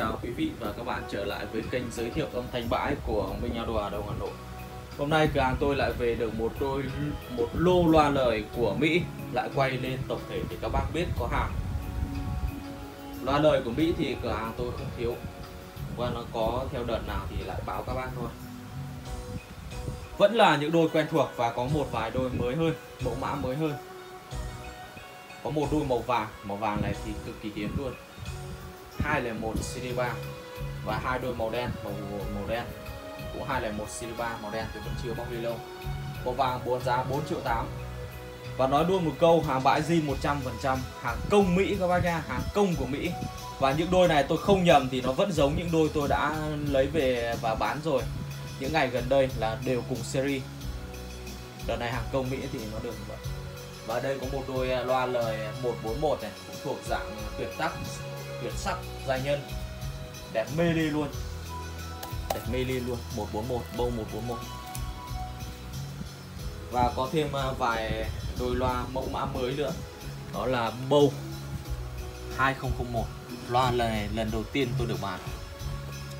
Chào quý vị và các bạn trở lại với kênh giới thiệu âm thanh bãi của Minh Audio Đông Hà Nội. Hôm nay cửa hàng tôi lại về được một đôi một lô loa lời của Mỹ lại quay lên tổng thể để các bác biết có hàng. Loa lời của Mỹ thì cửa hàng tôi không thiếu và nó có theo đợt nào thì lại báo các bác thôi. Vẫn là những đôi quen thuộc và có một vài đôi mới hơn, mẫu mã mới hơn. Có một đôi màu vàng, màu vàng này thì cực kỳ hiếm luôn 201 CD3 và hai đôi màu đen, màu màu đen. Cũng 201 CD3 màu đen thì vẫn chưa bóc ly lông có vàng buôn giá 4 triệu 8 và nói luôn một câu, hàng bãi di 100% hàng công Mỹ các bác nha, hàng công của Mỹ. Và những đôi này tôi không nhầm thì nó vẫn giống những đôi tôi đã lấy về và bán rồi. Những ngày gần đây là đều cùng series đợt này hàng công Mỹ thì nó được vậy và đây có một đôi loa lời 141 này, cũng thuộc dạng tuyệt tác, tuyệt sắc, giai nhân. Đẹp mê ly luôn. Đẹp mê ly luôn. 141 bâu 141 và có thêm à, vài đôi loa mẫu mã mới nữa. Đó là bâu 2001 loa này lần đầu tiên tôi được bán.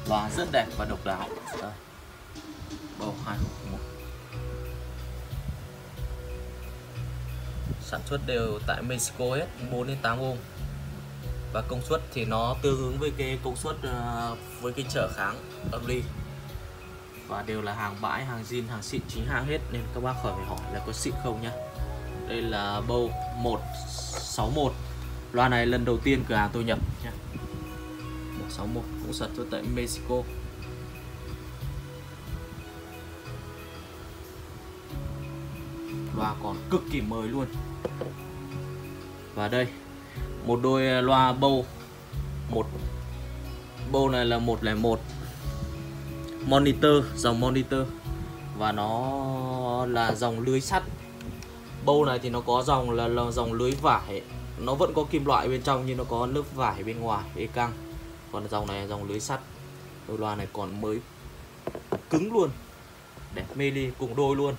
Loa rất đẹp và độc đáo. Đây. bâu 2001 sản xuất đều tại Mexico hết 4 đến 8 ohm và công suất thì nó tương ứng với cái công suất ờ, với cái trở kháng âm ly. Và đều là hàng bãi, hàng zin, hàng xịn, chính hãng hết. Nên các bác khỏi phải hỏi là có xịn không nhá. Đây là bầu 161 loa này lần đầu tiên cửa hàng tôi nhập nhá. 161 cũng sản xuất tại Mexico. Loa còn cực kỳ mới luôn và đây một đôi à, loa bâu. Một bâu này là 101 monitor dòng monitor. Và nó là dòng lưới sắt. Bâu này thì nó có dòng là, là dòng lưới vải. Nó vẫn có kim loại bên trong nhưng nó có lớp vải bên ngoài để căng. Còn dòng này là dòng lưới sắt. Đôi loa này còn mới cứng luôn. Đẹp mê ly cùng đôi luôn.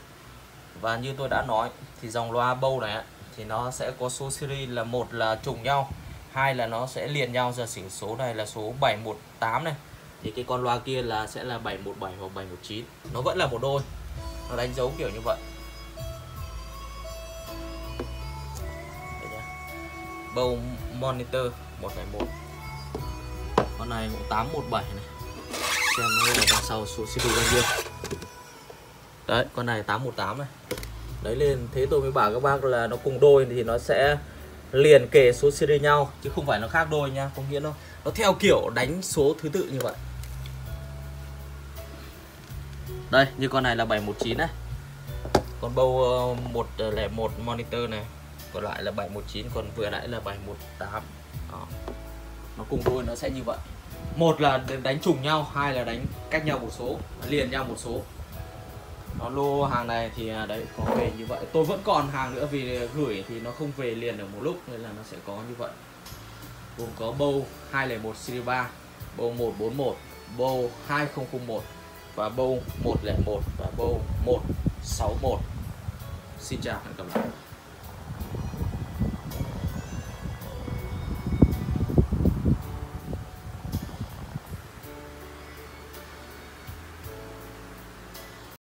Và như tôi đã nói thì dòng loa bâu này thì nó sẽ có số series là một là trùng nhau, hai là nó sẽ liền nhau giờ xỉn số này là số 718 này. Thì cái con loa kia là sẽ là 717 hoặc 719 nó vẫn là một đôi. Nó đánh dấu kiểu như vậy. Bầu monitor 101 con này cũng 817 này. Xem nó là đằng sau số series bao nhiêu. Đấy, con này 818 này đấy, lên thế tôi mới bảo các bác là nó cùng đôi thì nó sẽ liền kề số series nhau, chứ không phải nó khác đôi nha, có nghĩa nó nó theo kiểu đánh số thứ tự như vậy. Đây, như con này là 719 này. Con bâu ờ, 101 monitor này. Còn lại là 719 còn vừa nãy là 718 Đó. nó cùng đôi, nó sẽ như vậy. Một là đánh trùng nhau, hai là đánh cách nhau một số, liền nhau một số nó lô hàng này thì à, đấy, có về như vậy. Tôi vẫn còn hàng nữa vì gửi thì nó không về liền được một lúc, nên là nó sẽ có như vậy. Gồm có bầu 201 series 3 bầu 141 bầu 2001 và bầu 101 và bầu 161 xin chào hẹn gặp lại.